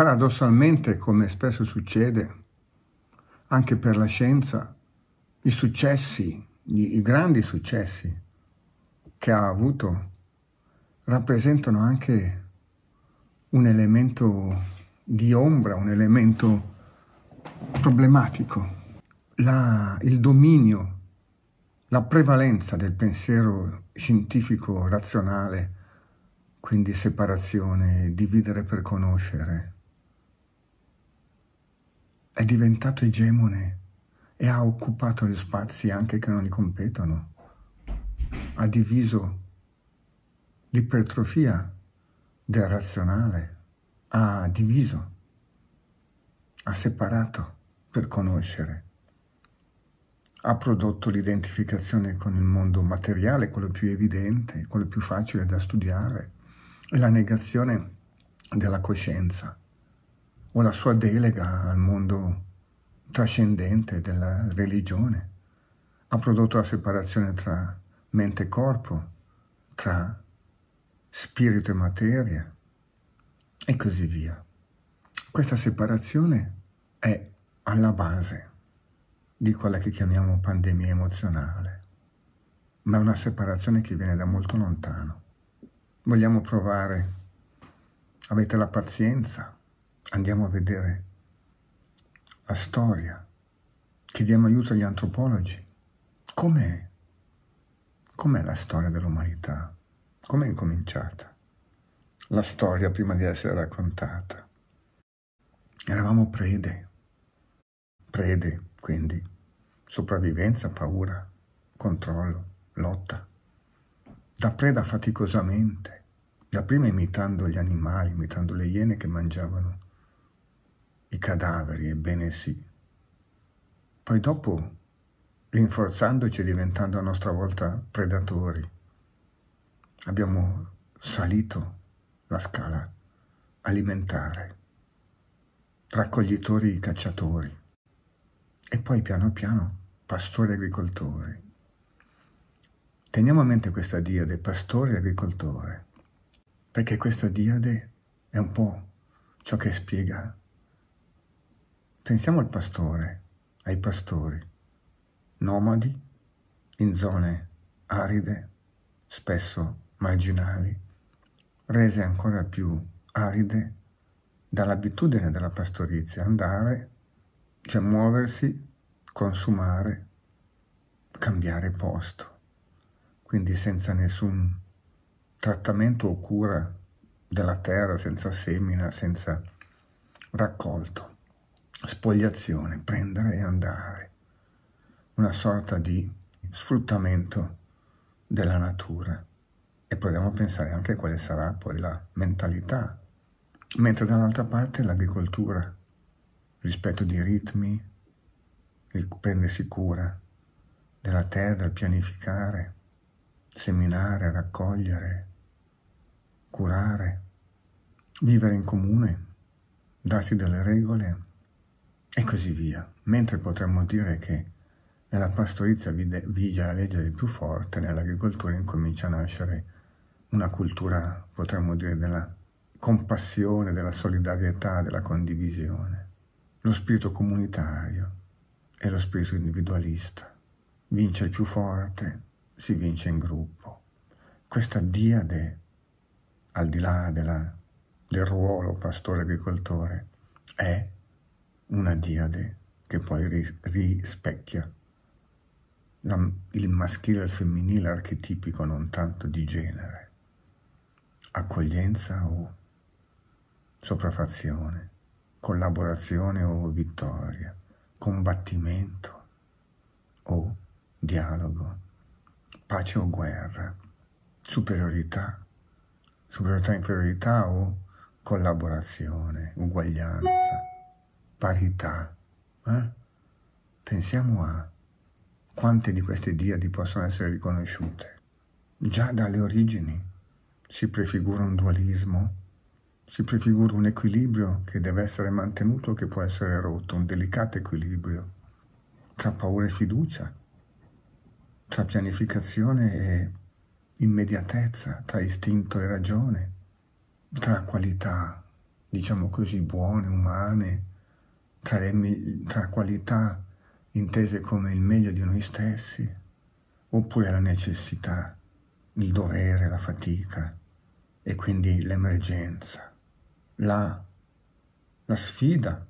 paradossalmente, come spesso succede, anche per la scienza, i successi, i grandi successi che ha avuto rappresentano anche un elemento di ombra, un elemento problematico. La, il dominio, la prevalenza del pensiero scientifico razionale, quindi separazione, dividere per conoscere, è diventato egemone e ha occupato gli spazi anche che non gli competono. Ha diviso l'ipertrofia del razionale, ha diviso, ha separato per conoscere, ha prodotto l'identificazione con il mondo materiale, quello più evidente, quello più facile da studiare, e la negazione della coscienza o la sua delega al mondo trascendente della religione. Ha prodotto la separazione tra mente e corpo, tra spirito e materia e così via. Questa separazione è alla base di quella che chiamiamo pandemia emozionale, ma è una separazione che viene da molto lontano. Vogliamo provare, avete la pazienza, andiamo a vedere la storia, chiediamo aiuto agli antropologi. Com'è? Com'è la storia dell'umanità? Com'è incominciata? La storia prima di essere raccontata. Eravamo prede, prede, quindi sopravvivenza, paura, controllo, lotta. Da preda faticosamente, dapprima imitando gli animali, imitando le iene che mangiavano i cadaveri, ebbene sì. Poi dopo, rinforzandoci e diventando a nostra volta predatori, abbiamo salito la scala alimentare, raccoglitori cacciatori e poi piano piano pastori agricoltori. Teniamo a mente questa diade, pastore e agricoltore, perché questa diade è un po' ciò che spiega Pensiamo al pastore, ai pastori, nomadi in zone aride, spesso marginali, rese ancora più aride dall'abitudine della pastorizia, andare, cioè muoversi, consumare, cambiare posto, quindi senza nessun trattamento o cura della terra, senza semina, senza raccolto spogliazione, prendere e andare, una sorta di sfruttamento della natura. E proviamo a pensare anche quale sarà poi la mentalità. Mentre dall'altra parte l'agricoltura, rispetto di ritmi, il prendersi cura della terra, il pianificare, seminare, raccogliere, curare, vivere in comune, darsi delle regole e così via. Mentre potremmo dire che nella pastorizia vige la legge del più forte, nell'agricoltura incomincia a nascere una cultura, potremmo dire, della compassione, della solidarietà, della condivisione. Lo spirito comunitario e lo spirito individualista. Vince il più forte, si vince in gruppo. Questa diade, al di là della, del ruolo pastore-agricoltore, è una diade che poi rispecchia. La, il maschile e il femminile archetipico non tanto di genere, accoglienza o sopraffazione, collaborazione o vittoria, combattimento o dialogo, pace o guerra, superiorità, superiorità inferiorità o collaborazione, uguaglianza parità. Eh? Pensiamo a quante di queste diadi possono essere riconosciute. Già dalle origini si prefigura un dualismo, si prefigura un equilibrio che deve essere mantenuto, che può essere rotto, un delicato equilibrio tra paura e fiducia, tra pianificazione e immediatezza, tra istinto e ragione, tra qualità diciamo così, buone, umane, tra, le, tra qualità intese come il meglio di noi stessi, oppure la necessità, il dovere, la fatica e quindi l'emergenza. La, la sfida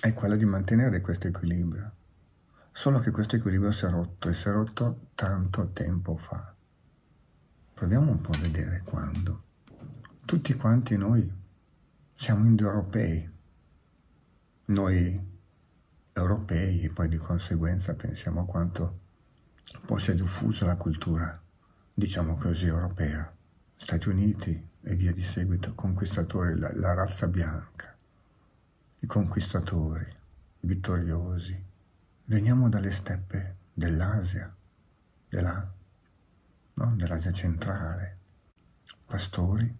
è quella di mantenere questo equilibrio, solo che questo equilibrio si è rotto e si è rotto tanto tempo fa. Proviamo un po' a vedere quando. Tutti quanti noi siamo indoeuropei, noi europei e poi di conseguenza pensiamo a quanto poi si è diffusa la cultura, diciamo così, europea. Stati Uniti e via di seguito, conquistatori, la, la razza bianca, i conquistatori, vittoriosi. Veniamo dalle steppe dell'Asia, della, no? dell'Asia centrale, pastori,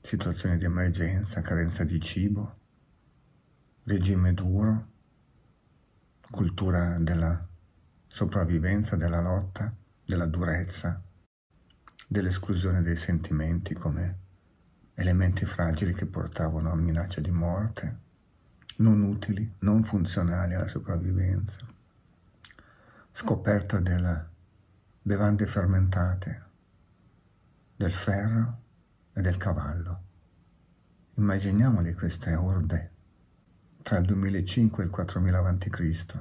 situazioni di emergenza, carenza di cibo, regime duro, cultura della sopravvivenza, della lotta, della durezza, dell'esclusione dei sentimenti come elementi fragili che portavano a minaccia di morte, non utili, non funzionali alla sopravvivenza, scoperta delle bevande fermentate, del ferro e del cavallo. Immaginiamoli queste orde tra il 2005 e il 4000 a.C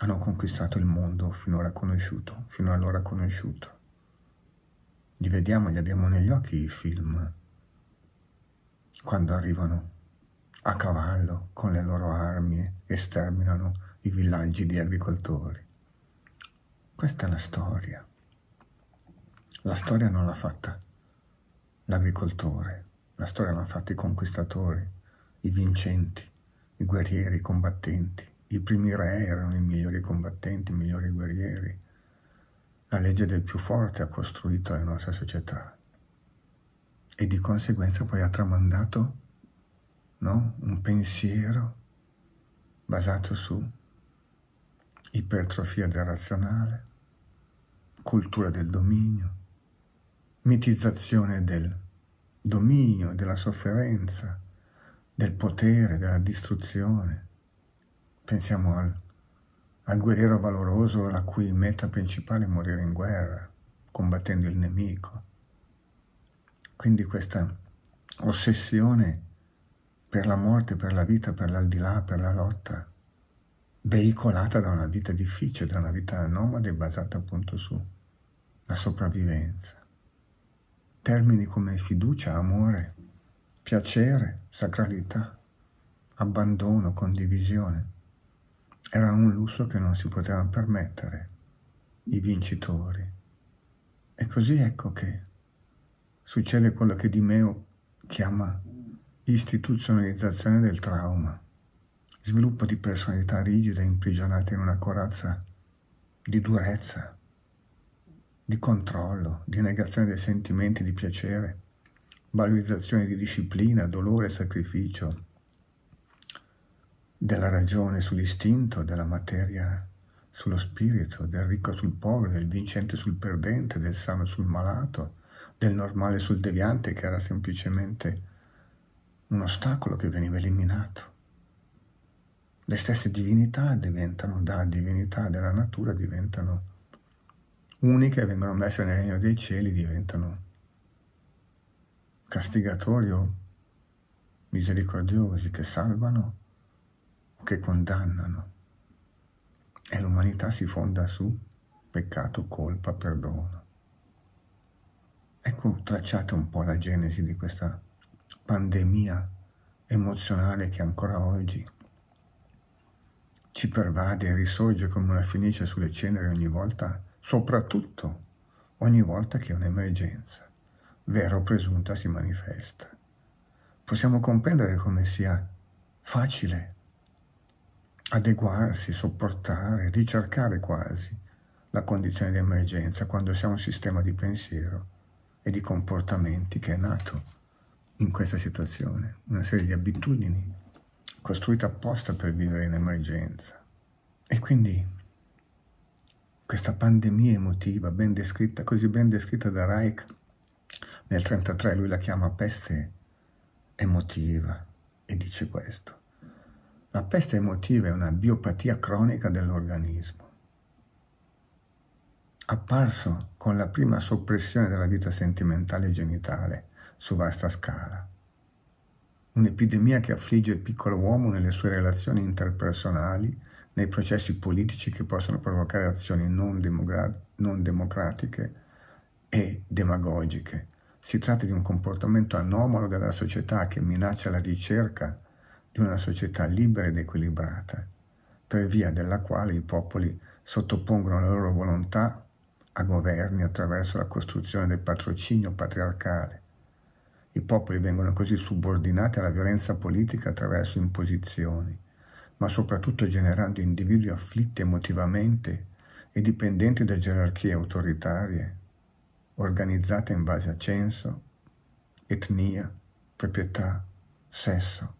hanno conquistato il mondo finora conosciuto, fino allora conosciuto. Li vediamo, li abbiamo negli occhi i film, quando arrivano a cavallo con le loro armi e sterminano i villaggi di agricoltori. Questa è la storia. La storia non l'ha fatta l'agricoltore, la storia l'hanno fatta i conquistatori, i vincenti, i guerrieri, i combattenti. I primi re erano i migliori combattenti, i migliori guerrieri. La legge del più forte ha costruito la nostra società e di conseguenza poi ha tramandato no? un pensiero basato su ipertrofia del razionale, cultura del dominio, mitizzazione del dominio, della sofferenza, del potere, della distruzione Pensiamo al, al guerriero valoroso la cui meta principale è morire in guerra, combattendo il nemico. Quindi questa ossessione per la morte, per la vita, per l'aldilà, per la lotta, veicolata da una vita difficile, da una vita nomade basata appunto sulla sopravvivenza. Termini come fiducia, amore, piacere, sacralità, abbandono, condivisione. Era un lusso che non si potevano permettere. I vincitori. E così ecco che succede quello che Di Meo chiama istituzionalizzazione del trauma, sviluppo di personalità rigide imprigionate in una corazza di durezza, di controllo, di negazione dei sentimenti di piacere, valorizzazione di disciplina, dolore e sacrificio, della ragione sull'istinto, della materia sullo spirito, del ricco sul povero, del vincente sul perdente, del sano sul malato, del normale sul deviante, che era semplicemente un ostacolo che veniva eliminato. Le stesse divinità diventano, da divinità della natura, diventano uniche, vengono messe nel regno dei cieli, diventano castigatori o misericordiosi che salvano che condannano e l'umanità si fonda su peccato, colpa, perdono. Ecco tracciate un po' la genesi di questa pandemia emozionale che ancora oggi ci pervade e risorge come una fenice sulle ceneri ogni volta, soprattutto ogni volta che un'emergenza, vera o presunta, si manifesta. Possiamo comprendere come sia facile adeguarsi, sopportare, ricercare quasi la condizione di emergenza quando si ha un sistema di pensiero e di comportamenti che è nato in questa situazione, una serie di abitudini costruite apposta per vivere in emergenza. E quindi questa pandemia emotiva ben descritta, così ben descritta da Reich nel 1933, lui la chiama peste emotiva e dice questo. La peste emotiva è una biopatia cronica dell'organismo, apparso con la prima soppressione della vita sentimentale e genitale su vasta scala. Un'epidemia che affligge il piccolo uomo nelle sue relazioni interpersonali, nei processi politici che possono provocare azioni non, non democratiche e demagogiche. Si tratta di un comportamento anomalo della società che minaccia la ricerca di una società libera ed equilibrata, per via della quale i popoli sottopongono la loro volontà a governi attraverso la costruzione del patrocinio patriarcale. I popoli vengono così subordinati alla violenza politica attraverso imposizioni, ma soprattutto generando individui afflitti emotivamente e dipendenti da gerarchie autoritarie organizzata in base a censo, etnia, proprietà, sesso.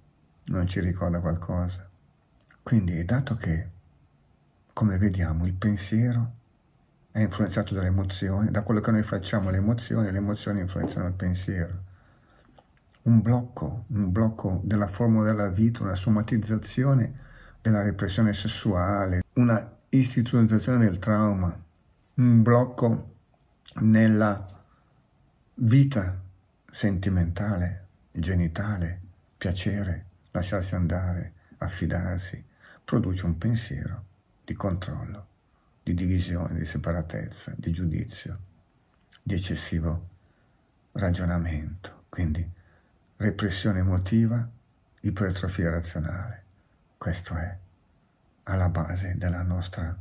Non ci ricorda qualcosa? Quindi, dato che, come vediamo, il pensiero è influenzato dalle emozioni, da quello che noi facciamo le emozioni, le emozioni influenzano il pensiero. Un blocco, un blocco della formula della vita, una somatizzazione della repressione sessuale, una istituzionalizzazione del trauma, un blocco nella vita sentimentale, genitale, piacere, lasciarsi andare, affidarsi, produce un pensiero di controllo, di divisione, di separatezza, di giudizio, di eccessivo ragionamento, quindi repressione emotiva, ipertrofia razionale. Questo è alla base della nostra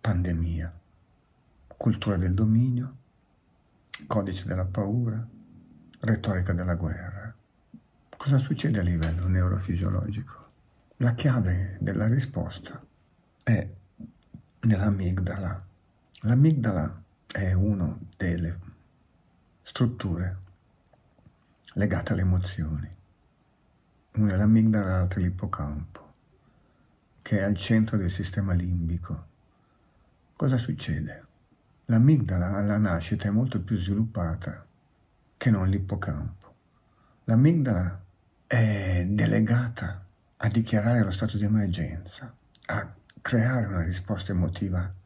pandemia. Cultura del dominio, codice della paura, retorica della guerra. Cosa succede a livello neurofisiologico? La chiave della risposta è nell'amigdala. L'amigdala è una delle strutture legate alle emozioni. Una è l'amigdala, l'altra è l'ippocampo, che è al centro del sistema limbico. Cosa succede? L'amigdala alla nascita è molto più sviluppata che non l'ippocampo. L'amigdala è delegata a dichiarare lo stato di emergenza, a creare una risposta emotiva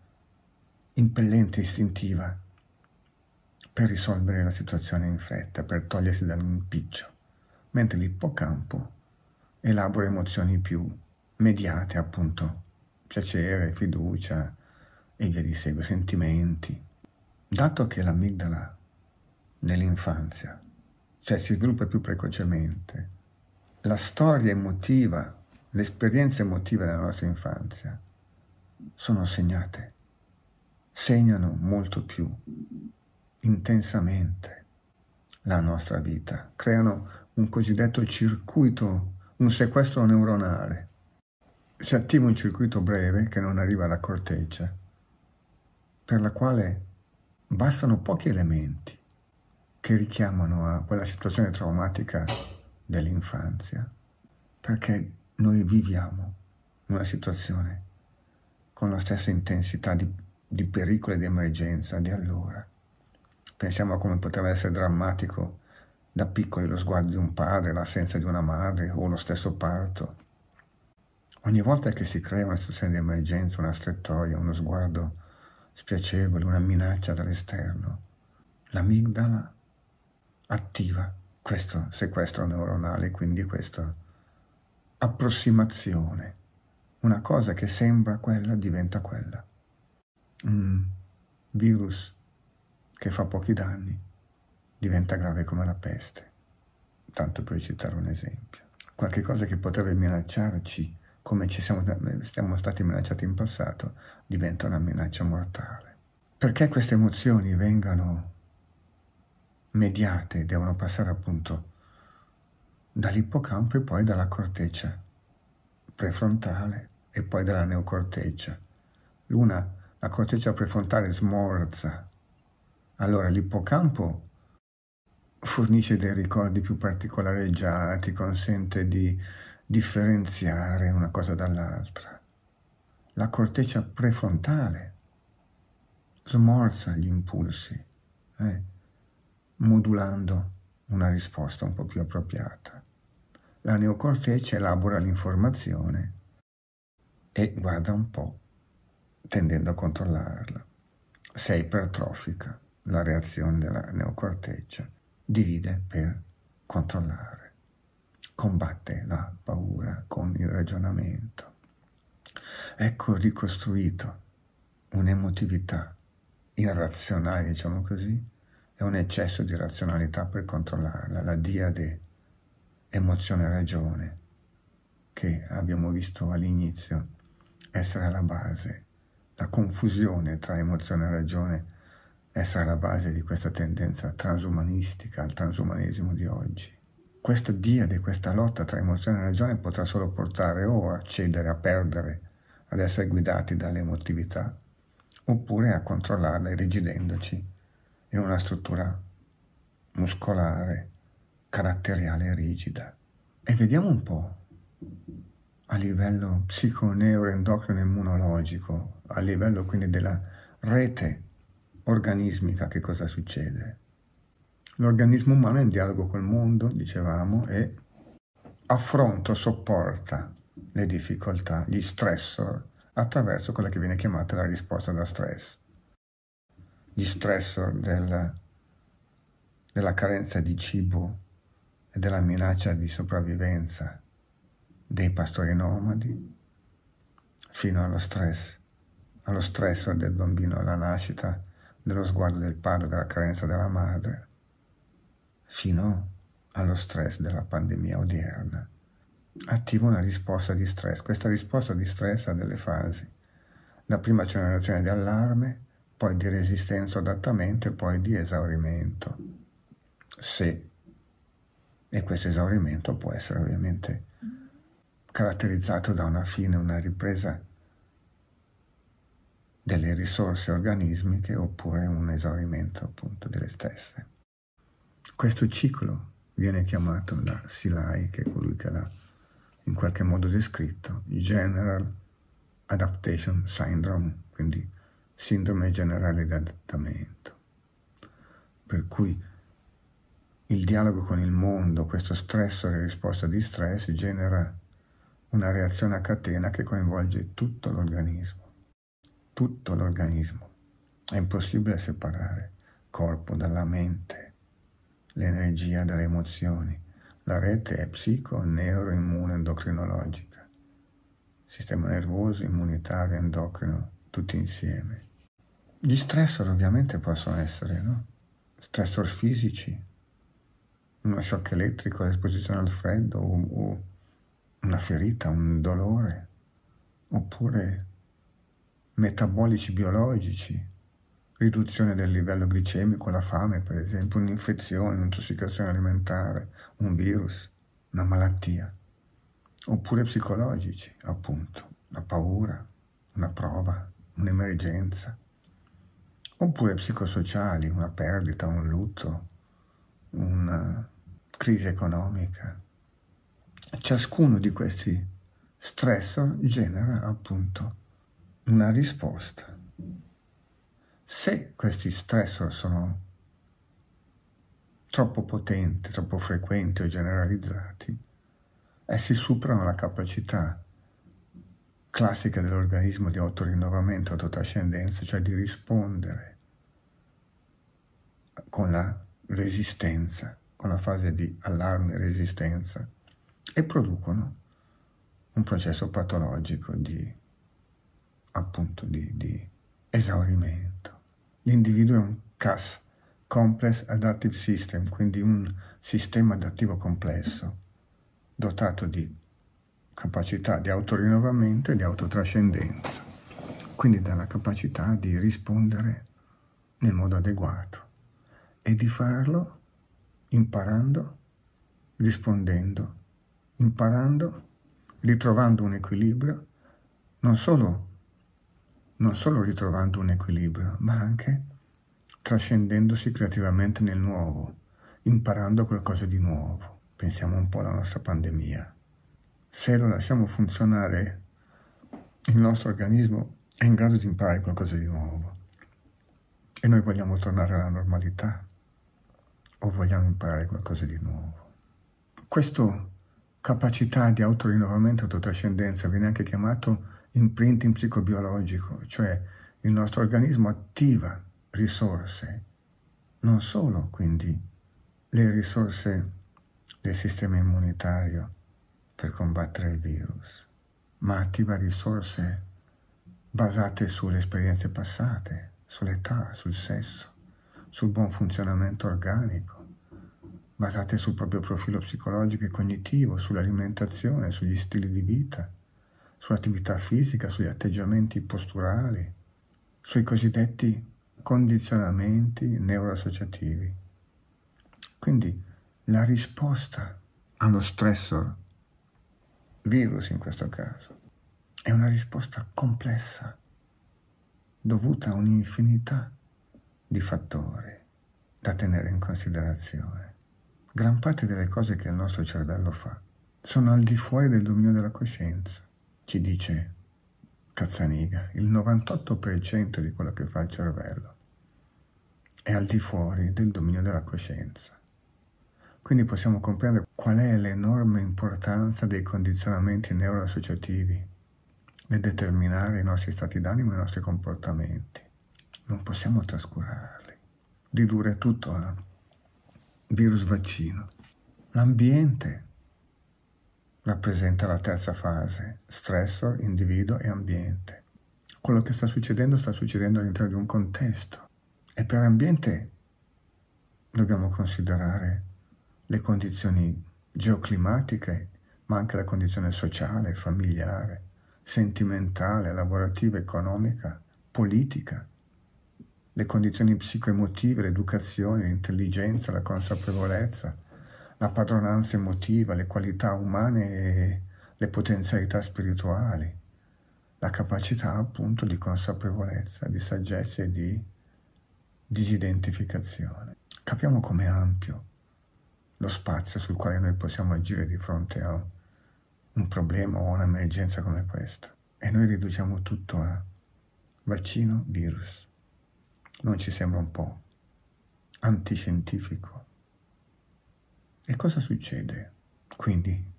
impellente, istintiva, per risolvere la situazione in fretta, per togliersi dall'impiccio, mentre l'ippocampo elabora emozioni più mediate, appunto, piacere, fiducia, e via di segue, sentimenti. Dato che l'amigdala nell'infanzia, cioè si sviluppa più precocemente, la storia emotiva, l'esperienza emotiva della nostra infanzia sono segnate, segnano molto più intensamente la nostra vita, creano un cosiddetto circuito, un sequestro neuronale. Si attiva un circuito breve che non arriva alla corteccia per la quale bastano pochi elementi che richiamano a quella situazione traumatica dell'infanzia, perché noi viviamo una situazione con la stessa intensità di, di pericolo e di emergenza di allora. Pensiamo a come poteva essere drammatico da piccoli lo sguardo di un padre, l'assenza di una madre o lo stesso parto. Ogni volta che si crea una situazione di emergenza, una strettoia, uno sguardo spiacevole, una minaccia dall'esterno. L'amigdala attiva questo sequestro neuronale, quindi questa approssimazione. Una cosa che sembra quella diventa quella. Un virus che fa pochi danni diventa grave come la peste, tanto per citare un esempio. Qualche cosa che potrebbe minacciarci come ci siamo, siamo stati minacciati in passato, diventa una minaccia mortale. Perché queste emozioni vengano mediate, devono passare appunto dall'ippocampo e poi dalla corteccia prefrontale e poi dalla neocorteccia. L'una, la corteccia prefrontale smorza, allora l'ippocampo fornisce dei ricordi più particolareggiati, consente di differenziare una cosa dall'altra. La corteccia prefrontale smorza gli impulsi, eh, modulando una risposta un po' più appropriata. la neocorteccia elabora l'informazione e guarda un po', tendendo a controllarla. Se è ipertrofica, la reazione della neocorteccia divide per controllare, combatte la paura con il ragionamento. Ecco ricostruito un'emotività irrazionale, diciamo così, e un eccesso di razionalità per controllarla, la diade emozione-ragione che abbiamo visto all'inizio essere alla base, la confusione tra emozione e ragione essere alla base di questa tendenza transumanistica, al transumanesimo di oggi. Questa diade, questa lotta tra emozione e ragione potrà solo portare o a cedere, a perdere, ad essere guidati dall'emotività, oppure a controllarla irrigidendoci in una struttura muscolare, caratteriale e rigida. E vediamo un po' a livello psiconeuroendocrino immunologico, a livello quindi della rete organismica che cosa succede. L'organismo umano è in dialogo col mondo, dicevamo, e affronta, sopporta le difficoltà, gli stressor, attraverso quella che viene chiamata la risposta da stress. Gli stressor del, della carenza di cibo e della minaccia di sopravvivenza dei pastori nomadi, fino allo stress, allo stress del bambino alla nascita, dello sguardo del padre, della carenza della madre, fino allo stress della pandemia odierna. Attiva una risposta di stress. Questa risposta di stress ha delle fasi. La prima c'è una reazione di allarme, poi di resistenza o adattamento e poi di esaurimento. Se, e questo esaurimento può essere ovviamente caratterizzato da una fine, una ripresa delle risorse organismiche oppure un esaurimento appunto delle stesse. Questo ciclo viene chiamato da Silai, che è colui che l'ha in qualche modo descritto, General Adaptation Syndrome, quindi sindrome generale di adattamento. Per cui il dialogo con il mondo, questo stress o risposta di stress genera una reazione a catena che coinvolge tutto l'organismo. Tutto l'organismo. È impossibile separare corpo dalla mente, l'energia dalle emozioni. La rete è psico, neuro, immune, endocrinologica. Sistema nervoso, immunitario, endocrino, tutti insieme. Gli stressor ovviamente possono essere, no? Stressor fisici, uno shock elettrico, l'esposizione al freddo o, o una ferita, un dolore, oppure metabolici biologici, riduzione del livello glicemico, la fame per esempio, un'infezione, un'intossicazione alimentare, un virus, una malattia, oppure psicologici, appunto, la paura, una prova, un'emergenza, oppure psicosociali, una perdita, un lutto, una crisi economica. Ciascuno di questi stressor genera appunto una risposta. Se questi stressor sono troppo potenti, troppo frequenti o generalizzati, essi superano la capacità classica dell'organismo di autorinnovamento, autotrascendenza, cioè di rispondere con la resistenza, con la fase di allarme e resistenza, e producono un processo patologico di, appunto, di, di esaurimento. L'individuo è un CAS, Complex Adaptive System, quindi un sistema adattivo complesso, dotato di capacità di autorinnovamento e di autotrascendenza, quindi dalla capacità di rispondere nel modo adeguato e di farlo imparando, rispondendo, imparando, ritrovando un equilibrio, non solo non solo ritrovando un equilibrio, ma anche trascendendosi creativamente nel nuovo, imparando qualcosa di nuovo. Pensiamo un po' alla nostra pandemia. Se lo lasciamo funzionare, il nostro organismo è in grado di imparare qualcosa di nuovo. E noi vogliamo tornare alla normalità o vogliamo imparare qualcosa di nuovo? Questo capacità di autorinnovamento autotrascendenza, viene anche chiamato imprinting psicobiologico, cioè il nostro organismo attiva risorse, non solo quindi le risorse del sistema immunitario per combattere il virus, ma attiva risorse basate sulle esperienze passate, sull'età, sul sesso, sul buon funzionamento organico, basate sul proprio profilo psicologico e cognitivo, sull'alimentazione, sugli stili di vita, sull'attività fisica, sugli atteggiamenti posturali, sui cosiddetti condizionamenti neuroassociativi. Quindi la risposta allo stressor, virus in questo caso, è una risposta complessa, dovuta a un'infinità di fattori da tenere in considerazione. Gran parte delle cose che il nostro cervello fa sono al di fuori del dominio della coscienza, ci dice Cazzaniga. Il 98% di quello che fa il cervello è al di fuori del dominio della coscienza. Quindi possiamo comprendere qual è l'enorme importanza dei condizionamenti neuroassociativi nel determinare i nostri stati d'animo e i nostri comportamenti. Non possiamo trascurarli, ridurre tutto a virus vaccino. L'ambiente rappresenta la terza fase, stressor, individuo e ambiente. Quello che sta succedendo sta succedendo all'interno di un contesto e per ambiente dobbiamo considerare le condizioni geoclimatiche, ma anche la condizione sociale, familiare, sentimentale, lavorativa, economica, politica, le condizioni psicoemotive, l'educazione, l'intelligenza, la consapevolezza, la padronanza emotiva, le qualità umane e le potenzialità spirituali, la capacità appunto di consapevolezza, di saggezza e di disidentificazione. Capiamo com'è ampio lo spazio sul quale noi possiamo agire di fronte a un problema o un'emergenza come questa. E noi riduciamo tutto a vaccino, virus. Non ci sembra un po' antiscientifico? E cosa succede quindi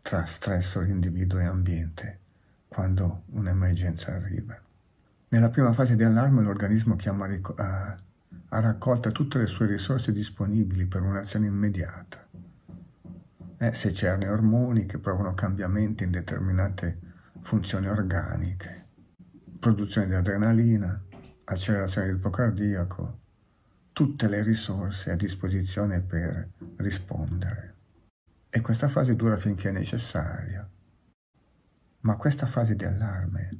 tra stressor individuo e ambiente quando un'emergenza arriva? Nella prima fase di allarme l'organismo chiama a, a raccolta tutte le sue risorse disponibili per un'azione immediata. Eh, secerne ormoni che provano cambiamenti in determinate funzioni organiche, produzione di adrenalina, accelerazione del ipocardiaco, tutte le risorse a disposizione per rispondere. E questa fase dura finché è necessaria. Ma questa fase di allarme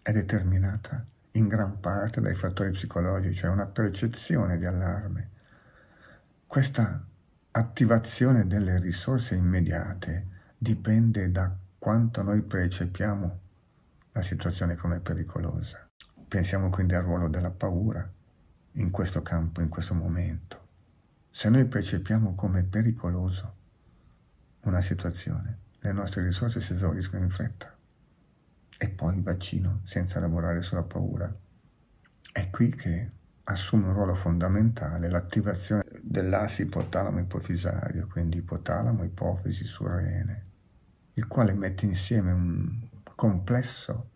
è determinata in gran parte dai fattori psicologici, cioè una percezione di allarme. Questa attivazione delle risorse immediate dipende da quanto noi percepiamo la situazione come pericolosa. Pensiamo quindi al ruolo della paura in questo campo, in questo momento. Se noi percepiamo come pericoloso una situazione, le nostre risorse si esauriscono in fretta e poi il vaccino senza lavorare sulla paura. È qui che assume un ruolo fondamentale l'attivazione dell'asse ipotalamo ipofisario, quindi ipotalamo, ipofisi, surrene, il quale mette insieme un complesso,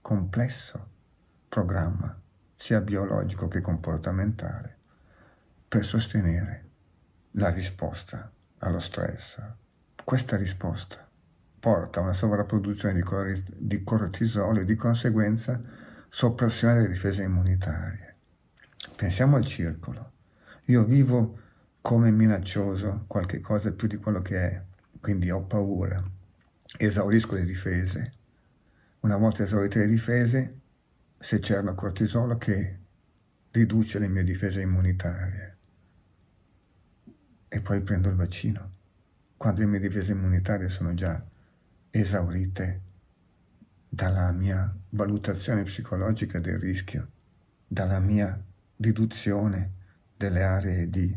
complesso programma, sia biologico che comportamentale, per sostenere la risposta allo stress. Questa risposta porta a una sovrapproduzione di, cor- di cortisolo e di conseguenza soppressione delle difese immunitarie. Pensiamo al circolo. Io vivo come minaccioso qualche cosa più di quello che è, quindi ho paura, esaurisco le difese. Una volta esaurite le difese, secerno cortisolo che riduce le mie difese immunitarie. E poi prendo il vaccino, quando le mie difese immunitarie sono già esaurite dalla mia valutazione psicologica del rischio, dalla mia riduzione delle aree di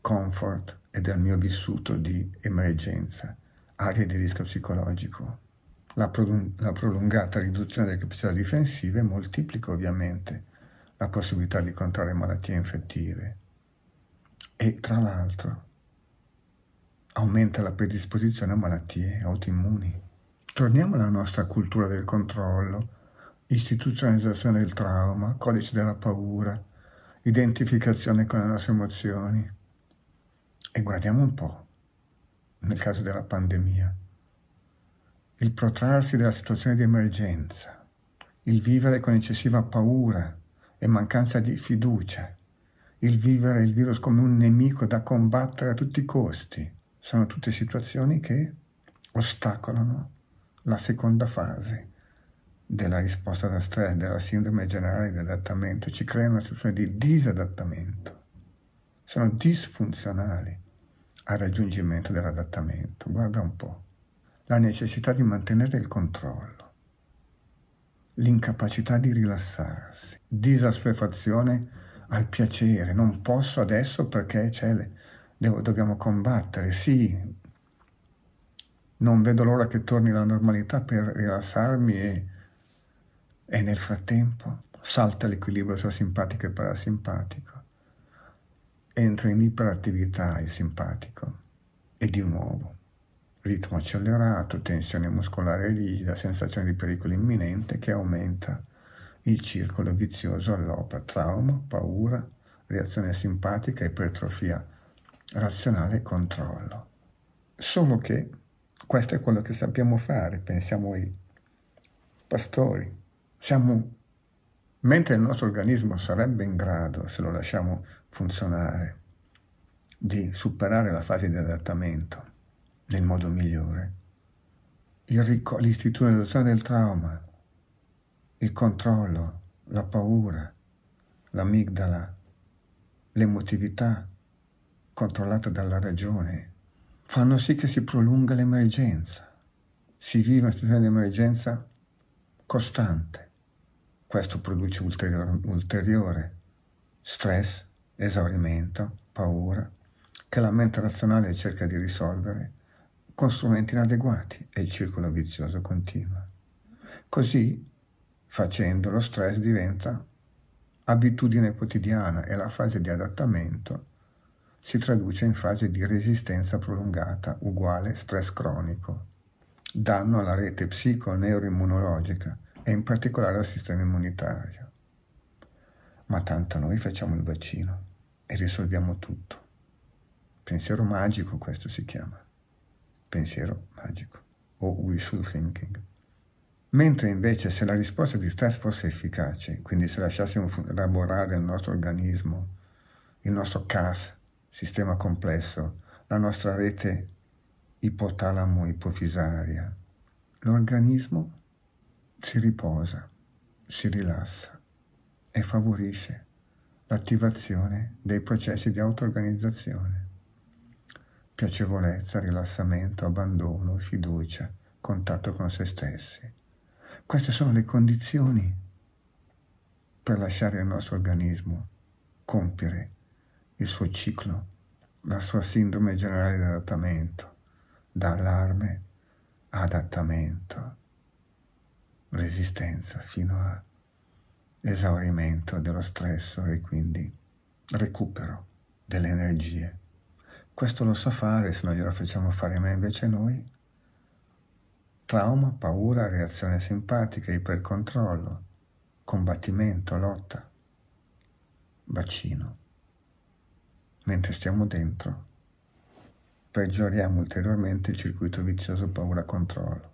comfort e del mio vissuto di emergenza, aree di rischio psicologico. La, prolung- la prolungata riduzione delle capacità difensive moltiplica ovviamente la possibilità di contrarre malattie infettive. E tra l'altro, aumenta la predisposizione a malattie autoimmuni. Torniamo alla nostra cultura del controllo, istituzionalizzazione del trauma, codice della paura, identificazione con le nostre emozioni. E guardiamo un po', nel caso della pandemia, il protrarsi della situazione di emergenza, il vivere con eccessiva paura e mancanza di fiducia, il vivere il virus come un nemico da combattere a tutti i costi, sono tutte situazioni che ostacolano la seconda fase della risposta da stress, della sindrome generale di adattamento, ci creano una situazione di disadattamento, sono disfunzionali al raggiungimento dell'adattamento. Guarda un po', la necessità di mantenere il controllo, l'incapacità di rilassarsi, disassuefazione al piacere, non posso adesso perché c'è, devo, dobbiamo combattere, sì, non vedo l'ora che torni la normalità per rilassarmi e e nel frattempo salta l'equilibrio tra simpatico e parasimpatico, entra in iperattività il simpatico. E di nuovo ritmo accelerato, tensione muscolare rigida, sensazione di pericolo imminente che aumenta il circolo vizioso all'opera, trauma, paura, reazione simpatica, ipertrofia razionale e controllo. Solo che questo è quello che sappiamo fare, pensiamo ai pastori, siamo, mentre il nostro organismo sarebbe in grado, se lo lasciamo funzionare, di superare la fase di adattamento nel modo migliore, l'istituzionalizzazione del trauma, il controllo, la paura, l'amigdala, l'emotività controllata dalla ragione, fanno sì che si prolunga l'emergenza, si vive una situazione di emergenza costante. Questo produce ulteriore, ulteriore stress, esaurimento, paura, che la mente razionale cerca di risolvere con strumenti inadeguati e il circolo vizioso continua. Così, facendo, lo stress diventa abitudine quotidiana e la fase di adattamento si traduce in fase di resistenza prolungata uguale stress cronico, danno alla rete psico-neuroimmunologica e in particolare al sistema immunitario. Ma tanto noi facciamo il vaccino e risolviamo tutto. Pensiero magico questo si chiama. Pensiero magico o wishful thinking. Mentre invece se la risposta di stress fosse efficace, quindi se lasciassimo lavorare il nostro organismo, il nostro CAS, sistema complesso, la nostra rete ipotalamo-ipofisaria, l'organismo si riposa, si rilassa e favorisce l'attivazione dei processi di auto-organizzazione. Piacevolezza, rilassamento, abbandono, fiducia, contatto con se stessi. Queste sono le condizioni per lasciare il nostro organismo compiere il suo ciclo, la sua sindrome generale di adattamento, da allarme adattamento resistenza fino a esaurimento dello stress e quindi recupero delle energie. Questo lo sa fare se non glielo facciamo fare mai invece noi. Trauma, paura, reazione simpatica, ipercontrollo, combattimento, lotta, bacino. Mentre stiamo dentro, peggioriamo ulteriormente il circuito vizioso paura-controllo.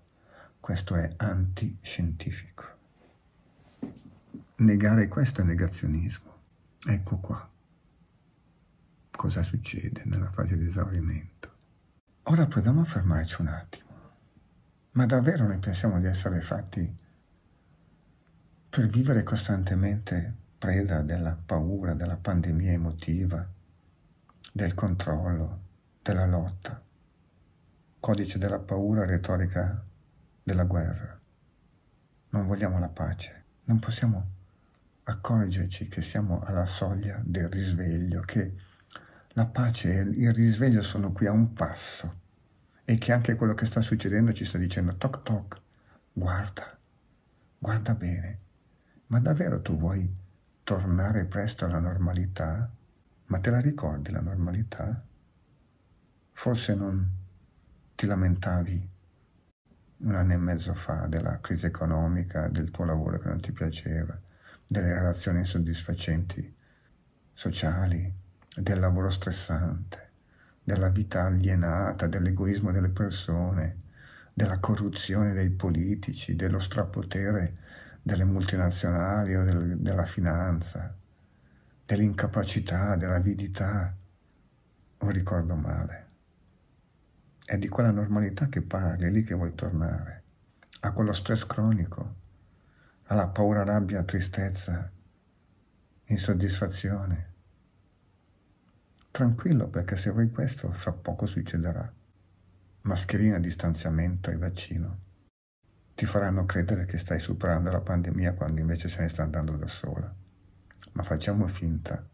Questo è antiscientifico. Negare questo è negazionismo. Ecco qua cosa succede nella fase di esaurimento. Ora proviamo a fermarci un attimo. Ma davvero noi pensiamo di essere fatti per vivere costantemente preda della paura, della pandemia emotiva, del controllo, della lotta? Codice della paura, retorica della guerra. Non vogliamo la pace. Non possiamo accorgerci che siamo alla soglia del risveglio, che la pace e il risveglio sono qui a un passo e che anche quello che sta succedendo ci sta dicendo toc toc, guarda, guarda bene. Ma davvero tu vuoi tornare presto alla normalità? Ma te la ricordi la normalità? Forse non ti lamentavi un anno e mezzo fa della crisi economica, del tuo lavoro che non ti piaceva, delle relazioni insoddisfacenti sociali, del lavoro stressante, della vita alienata, dell'egoismo delle persone, della corruzione dei politici, dello strapotere delle multinazionali o del, della finanza, dell'incapacità, dell'avidità, o ricordo male. È di quella normalità che parli, è lì che vuoi tornare, a quello stress cronico, alla paura, rabbia, tristezza, insoddisfazione. Tranquillo perché se vuoi questo fra poco succederà. Mascherina, distanziamento e vaccino ti faranno credere che stai superando la pandemia quando invece se ne sta andando da sola. Ma facciamo finta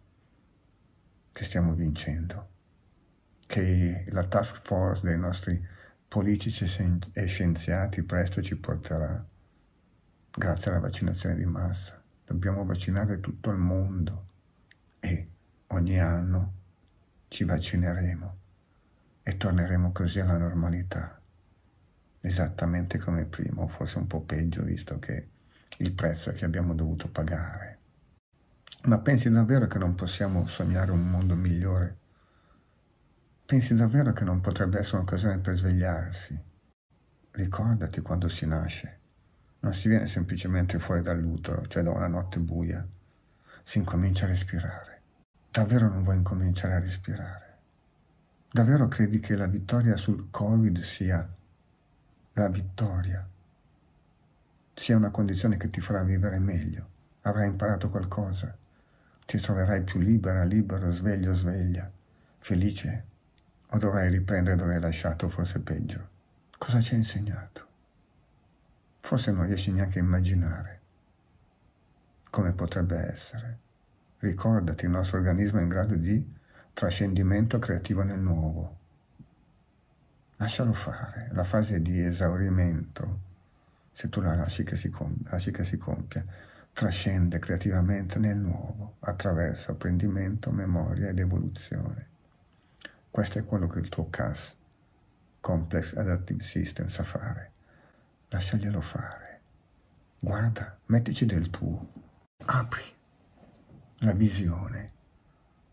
che stiamo vincendo, che la task force dei nostri politici e scienziati presto ci porterà, grazie alla vaccinazione di massa. Dobbiamo vaccinare tutto il mondo e ogni anno ci vaccineremo e torneremo così alla normalità esattamente come prima, o forse un po' peggio, visto che il prezzo che abbiamo dovuto pagare. Ma pensi davvero che non possiamo sognare un mondo migliore? Pensi davvero che non potrebbe essere un'occasione per svegliarsi? Ricordati quando si nasce. Non si viene semplicemente fuori dall'utero, cioè da una notte buia. Si incomincia a respirare. Davvero non vuoi incominciare a respirare? Davvero credi che la vittoria sul Covid sia la vittoria sia una condizione che ti farà vivere meglio, avrai imparato qualcosa, ti troverai più libera, libero, sveglio, sveglia, felice, o dovrai riprendere dove hai lasciato, forse peggio. Cosa ci ha insegnato? Forse non riesci neanche a immaginare come potrebbe essere. Ricordati, il nostro organismo è in grado di trascendimento creativo nel nuovo lascialo fare, la fase di esaurimento, se tu la lasci che si, lasci che si compia, trascende creativamente nel nuovo, attraverso apprendimento, memoria ed evoluzione. Questo è quello che il tuo CAS, Complex Adaptive System, sa fare. Lasciaglielo fare. Guarda, mettici del tuo. Apri la visione.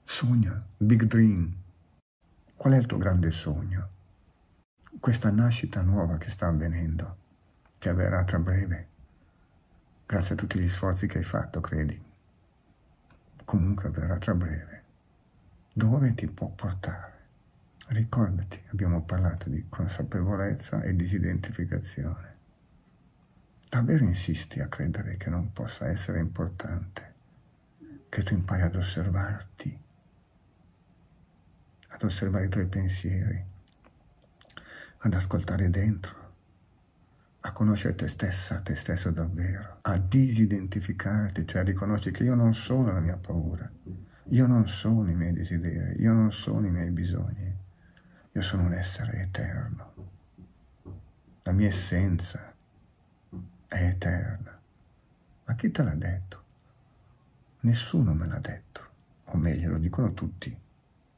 Sogna, big dream. Qual è il tuo grande sogno? questa nascita nuova che sta avvenendo, che avverrà tra breve, grazie a tutti gli sforzi che hai fatto, credi. Comunque avverrà tra breve. Dove ti può portare? Ricordati, abbiamo parlato di consapevolezza e disidentificazione. Davvero insisti a credere che non possa essere importante, che tu impari ad osservarti, ad osservare i tuoi pensieri, ad ascoltare dentro, a conoscere te stessa, te stesso davvero, a disidentificarti, cioè a riconoscere che io non sono la mia paura, io non sono i miei desideri, io non sono i miei bisogni, io sono un essere eterno. La mia essenza è eterna. Ma chi te l'ha detto? Nessuno me l'ha detto, o meglio lo dicono tutti,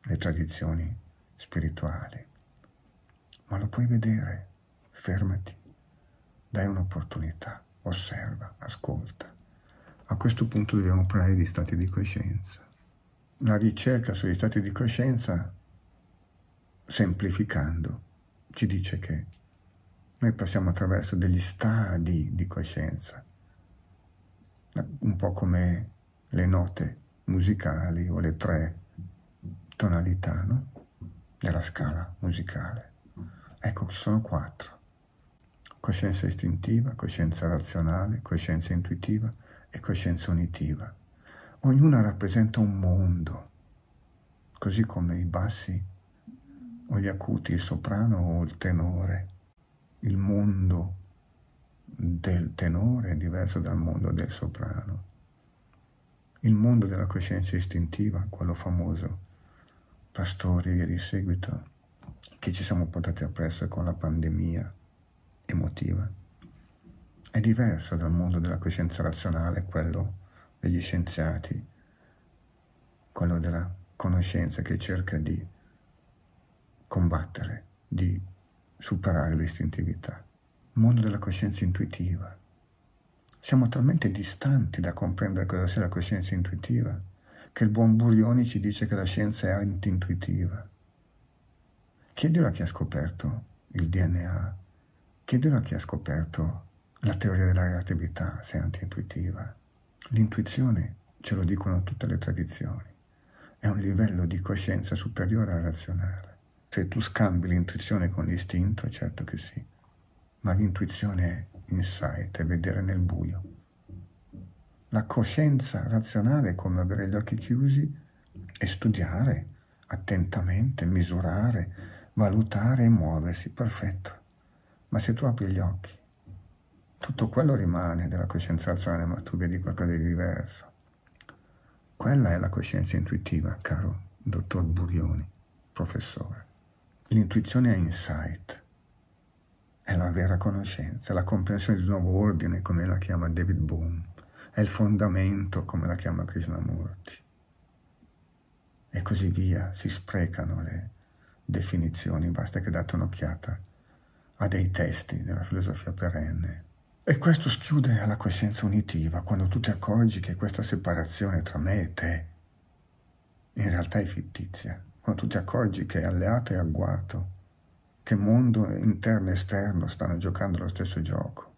le tradizioni spirituali ma lo puoi vedere. Fermati, dai un'opportunità, osserva, ascolta. A questo punto dobbiamo parlare di stati di coscienza. La ricerca sugli stati di coscienza, semplificando, ci dice che noi passiamo attraverso degli stadi di coscienza, un po' come le note musicali o le tre tonalità no? della scala musicale. Ecco, sono quattro. Coscienza istintiva, coscienza razionale, coscienza intuitiva e coscienza unitiva. Ognuna rappresenta un mondo, così come i bassi o gli acuti, il soprano o il tenore. Il mondo del tenore è diverso dal mondo del soprano. Il mondo della coscienza istintiva, quello famoso, pastori e di seguito, che ci siamo portati appresso con la pandemia emotiva è diverso dal mondo della coscienza razionale, quello degli scienziati, quello della conoscenza che cerca di combattere, di superare l'istintività. Mondo della coscienza intuitiva. Siamo talmente distanti da comprendere cosa sia la coscienza intuitiva che il buon Burioni ci dice che la scienza è anti-intuitiva. Chiedilo a chi ha scoperto il DNA, chiedilo a chi ha scoperto la teoria della relatività, se è anti-intuitiva. L'intuizione, ce lo dicono tutte le tradizioni, è un livello di coscienza superiore al razionale. Se tu scambi l'intuizione con l'istinto, certo che sì, ma l'intuizione è insight, è vedere nel buio. La coscienza razionale è come avere gli occhi chiusi e studiare attentamente, misurare, valutare e muoversi, perfetto. Ma se tu apri gli occhi, tutto quello rimane della coscienza razionale, ma tu vedi qualcosa di diverso. Quella è la coscienza intuitiva, caro dottor Burioni, professore. L'intuizione è insight, è la vera conoscenza, è la comprensione di un nuovo ordine, come la chiama David Boone, è il fondamento, come la chiama Krishnamurti. E così via, si sprecano le definizioni, basta che date un'occhiata a dei testi della filosofia perenne. E questo schiude alla coscienza unitiva, quando tu ti accorgi che questa separazione tra me e te in realtà è fittizia, quando tu ti accorgi che alleato e agguato, che mondo interno e esterno stanno giocando lo stesso gioco,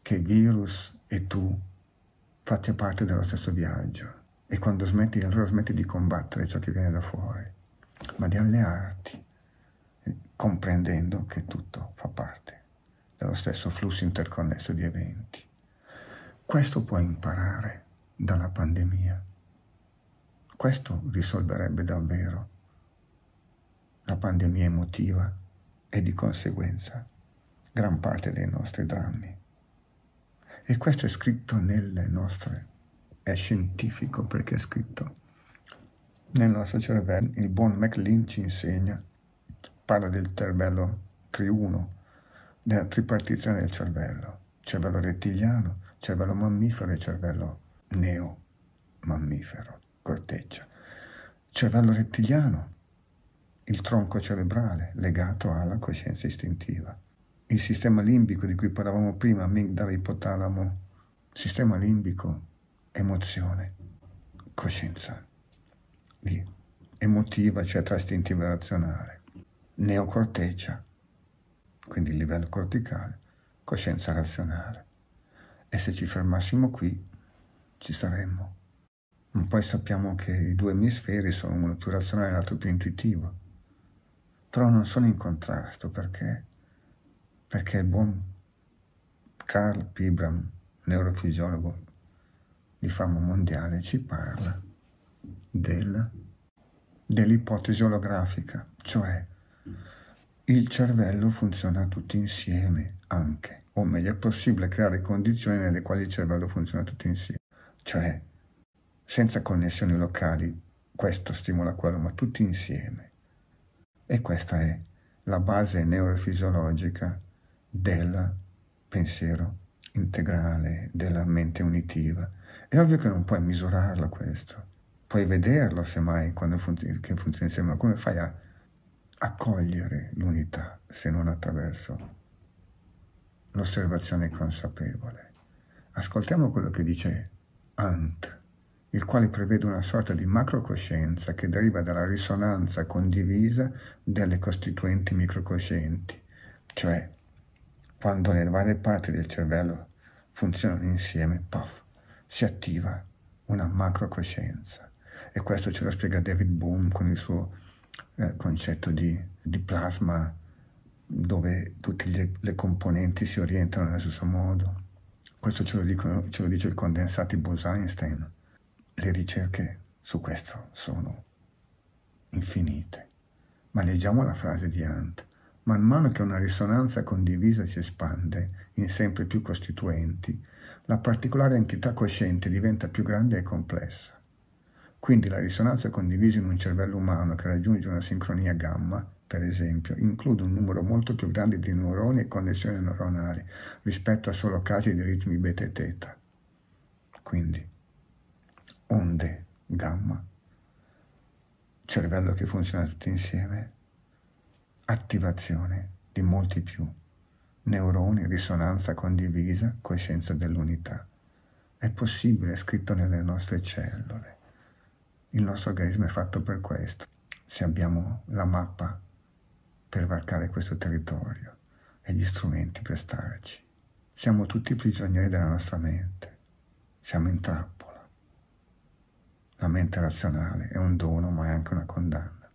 che virus e tu fate parte dello stesso viaggio, e quando smetti, allora smetti di combattere ciò che viene da fuori ma di allearti, comprendendo che tutto fa parte dello stesso flusso interconnesso di eventi. Questo puoi imparare dalla pandemia. Questo risolverebbe davvero la pandemia emotiva e di conseguenza gran parte dei nostri drammi. E questo è scritto nelle nostre, è scientifico perché è scritto nel nostro cervello, il buon MacLean ci insegna, parla del cervello triuno, della tripartizione del cervello, cervello rettiliano, cervello mammifero e cervello neo-mammifero, corteccia. Cervello rettiliano, il tronco cerebrale legato alla coscienza istintiva. Il sistema limbico di cui parlavamo prima, amigdala, ipotalamo, sistema limbico, emozione, coscienza emotiva, cioè tra istintiva e razionale, neocorteccia, quindi il livello corticale, coscienza razionale. E se ci fermassimo qui, ci saremmo. Ma poi sappiamo che i due emisferi sono uno più razionale e l'altro più intuitivo. Però non sono in contrasto perché, perché il buon Carl Pibram, neurofisiologo di fama mondiale, ci parla del, dell'ipotesi olografica, cioè il cervello funziona tutti insieme anche, o meglio è possibile creare condizioni nelle quali il cervello funziona tutti insieme, cioè senza connessioni locali, questo stimola quello, ma tutti insieme. E questa è la base neurofisiologica del pensiero integrale, della mente unitiva. È ovvio che non puoi misurarlo questo, puoi vederlo semmai quando funziona, che funziona insieme, ma come fai a accogliere l'unità se non attraverso l'osservazione consapevole? Ascoltiamo quello che dice Ant, il quale prevede una sorta di macrocoscienza che deriva dalla risonanza condivisa delle costituenti microcoscienti, cioè quando le varie parti del cervello funzionano insieme, puff, si attiva una macrocoscienza. E questo ce lo spiega David Boone con il suo eh, concetto di, di, plasma dove tutte le, le, componenti si orientano nello stesso modo. Questo ce lo, dicono, ce lo dice il condensati Bose-Einstein. Le ricerche su questo sono infinite. Ma leggiamo la frase di Hunt. Man mano che una risonanza condivisa si espande in sempre più costituenti, la particolare entità cosciente diventa più grande e complessa. Quindi la risonanza condivisa in un cervello umano che raggiunge una sincronia gamma, per esempio, include un numero molto più grande di neuroni e connessioni neuronali rispetto a solo casi di ritmi beta e teta. Quindi, onde gamma, cervello che funziona tutti insieme, attivazione di molti più neuroni, risonanza condivisa, coscienza dell'unità. È possibile, è scritto nelle nostre cellule. Il nostro organismo è fatto per questo. Se abbiamo la mappa per varcare questo territorio e gli strumenti per starci. Siamo tutti prigionieri della nostra mente. Siamo in trappola. La mente razionale è un dono ma è anche una condanna.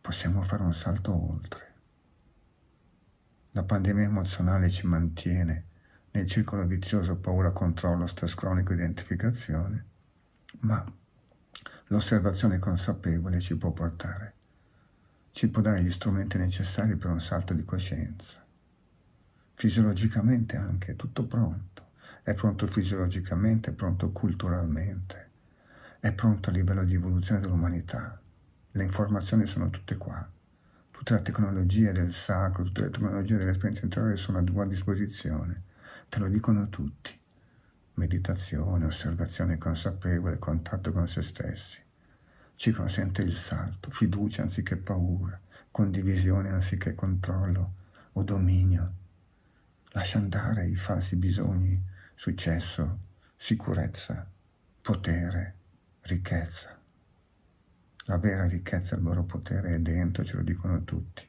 Possiamo fare un salto oltre. La pandemia emozionale ci mantiene nel circolo vizioso paura, controllo, stress cronico, identificazione, ma l'osservazione consapevole ci può portare, ci può dare gli strumenti necessari per un salto di coscienza. Fisiologicamente anche, è tutto pronto. È pronto fisiologicamente, è pronto culturalmente, è pronto a livello di evoluzione dell'umanità. Le informazioni sono tutte qua. Tutte le tecnologie del sacro, tutte le tecnologie dell'esperienza interiore sono a tua disposizione. Te lo dicono tutti meditazione, osservazione consapevole, contatto con se stessi. Ci consente il salto, fiducia anziché paura, condivisione anziché controllo o dominio. Lascia andare i falsi bisogni, successo, sicurezza, potere, ricchezza. La vera ricchezza, il loro potere è dentro, ce lo dicono tutti.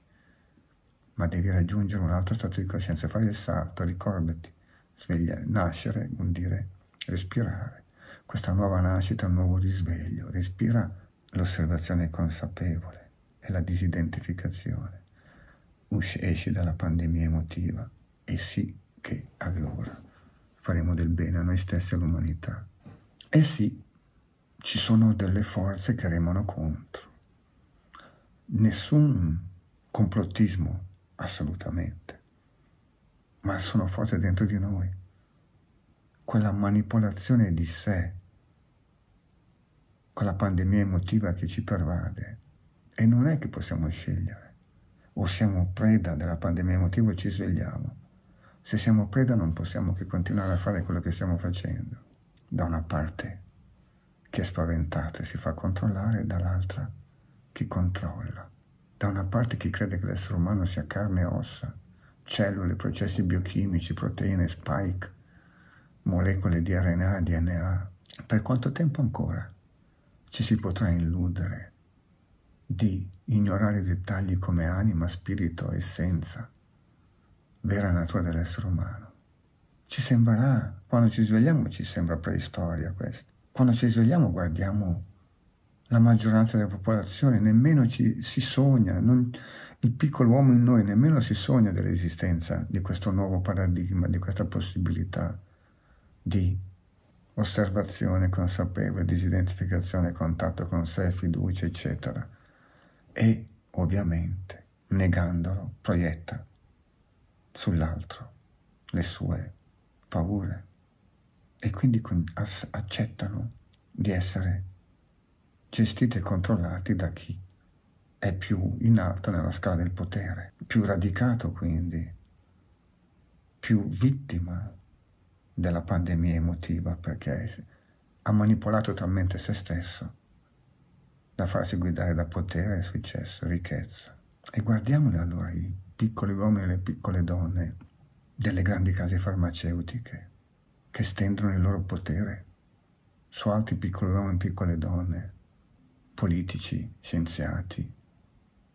Ma devi raggiungere un altro stato di coscienza, fare il salto, ricordati sveglia, nascere vuol dire respirare. Questa nuova nascita, un nuovo risveglio, respira l'osservazione consapevole e la disidentificazione. Usci, esci dalla pandemia emotiva e sì che allora faremo del bene a noi stessi e all'umanità. E sì, ci sono delle forze che remano contro. Nessun complottismo, assolutamente ma sono forze dentro di noi. Quella manipolazione di sé, quella pandemia emotiva che ci pervade. E non è che possiamo scegliere. O siamo preda della pandemia emotiva e ci svegliamo. Se siamo preda non possiamo che continuare a fare quello che stiamo facendo. Da una parte chi è spaventato e si fa controllare, dall'altra chi controlla. Da una parte chi crede che l'essere umano sia carne e ossa, cellule, processi biochimici, proteine, spike, molecole di RNA, DNA. Per quanto tempo ancora ci si potrà illudere di ignorare i dettagli come anima, spirito, essenza, vera natura dell'essere umano? Ci sembrerà, quando ci svegliamo ci sembra preistoria questo. Quando ci svegliamo guardiamo la maggioranza della popolazione, nemmeno ci si sogna, non, il piccolo uomo in noi nemmeno si sogna dell'esistenza di questo nuovo paradigma, di questa possibilità di osservazione consapevole, disidentificazione, contatto con sé, fiducia, eccetera. E ovviamente, negandolo, proietta sull'altro le sue paure e quindi accettano di essere gestiti e controllati da chi è più in alto nella scala del potere, più radicato quindi, più vittima della pandemia emotiva perché ha manipolato talmente se stesso da farsi guidare da potere, successo, ricchezza. E guardiamoli allora i piccoli uomini e le piccole donne delle grandi case farmaceutiche che stendono il loro potere su altri piccoli uomini e piccole donne, politici, scienziati,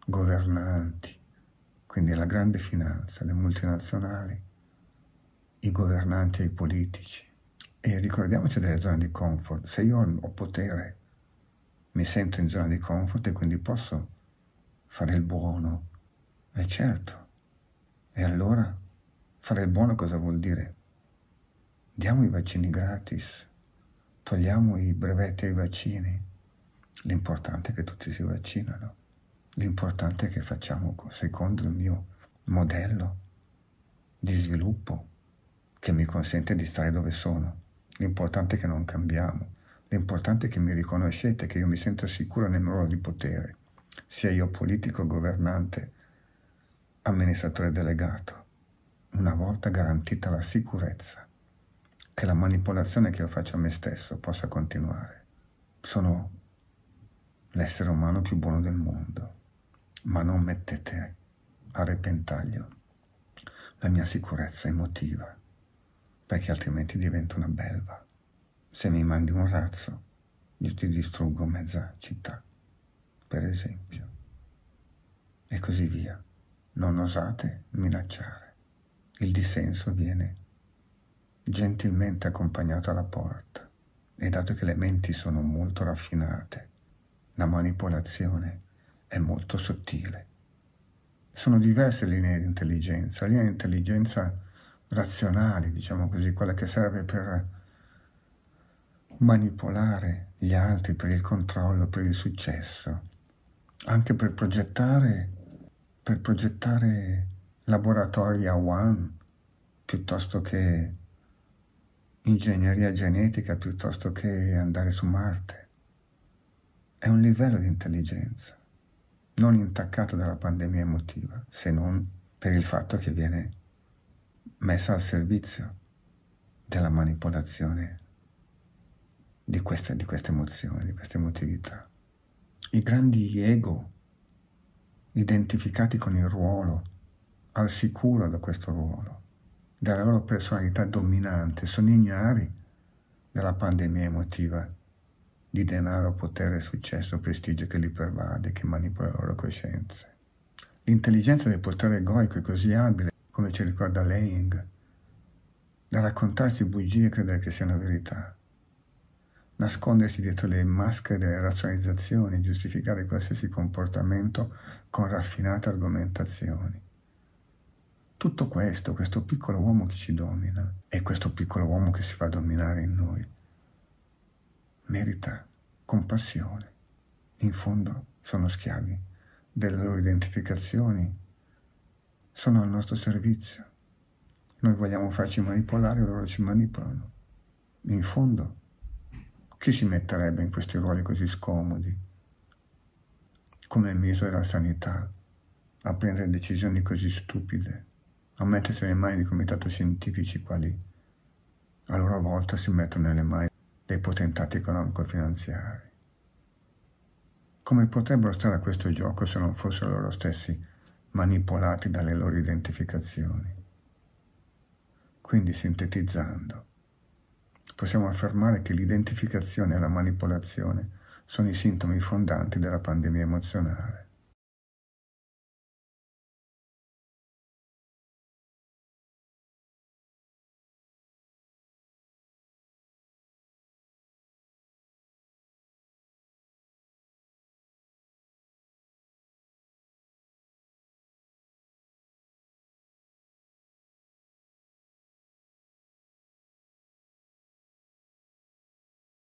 governanti, quindi la grande finanza, le multinazionali, i governanti e i politici. E ricordiamoci delle zone di comfort. Se io ho potere, mi sento in zona di comfort e quindi posso fare il buono. E certo. E allora fare il buono cosa vuol dire? Diamo i vaccini gratis, togliamo i brevetti ai vaccini. L'importante è che tutti si vaccinano. L'importante è che facciamo secondo il mio modello di sviluppo che mi consente di stare dove sono. L'importante è che non cambiamo. L'importante è che mi riconoscete, che io mi sento sicuro nel mio ruolo di potere, sia io politico, governante, amministratore delegato. Una volta garantita la sicurezza, che la manipolazione che io faccio a me stesso possa continuare. Sono l'essere umano più buono del mondo ma non mettete a repentaglio la mia sicurezza emotiva, perché altrimenti divento una belva. Se mi mandi un razzo, io ti distruggo mezza città, per esempio. E così via. Non osate minacciare. Il dissenso viene gentilmente accompagnato alla porta e dato che le menti sono molto raffinate, la manipolazione è molto sottile. Sono diverse linee di intelligenza, linee di intelligenza razionali, diciamo così, quella che serve per manipolare gli altri, per il controllo, per il successo, anche per progettare, per progettare laboratori a one piuttosto che ingegneria genetica piuttosto che andare su Marte. È un livello di intelligenza non intaccato dalla pandemia emotiva, se non per il fatto che viene messa al servizio della manipolazione di queste, di queste emozioni, di queste emotività. I grandi ego identificati con il ruolo, al sicuro da questo ruolo, della loro personalità dominante, sono ignari della pandemia emotiva di denaro, potere, successo, prestigio che li pervade, che manipola le loro coscienze. L'intelligenza del potere egoico è così abile, come ci ricorda Leying, da raccontarsi bugie e credere che siano verità, nascondersi dietro le maschere delle razionalizzazioni, giustificare qualsiasi comportamento con raffinate argomentazioni. Tutto questo, questo piccolo uomo che ci domina, e questo piccolo uomo che si fa dominare in noi, merita compassione. In fondo sono schiavi delle loro identificazioni, sono al nostro servizio. Noi vogliamo farci manipolare, loro ci manipolano. In fondo, chi si metterebbe in questi ruoli così scomodi, come della sanità, a prendere decisioni così stupide, a mettersi nelle mani di comitato scientifici quali a loro volta si mettono nelle mani dei potentati economico-finanziari. Come potrebbero stare a questo gioco se non fossero loro stessi manipolati dalle loro identificazioni? Quindi, sintetizzando, possiamo affermare che l'identificazione e la manipolazione sono i sintomi fondanti della pandemia emozionale.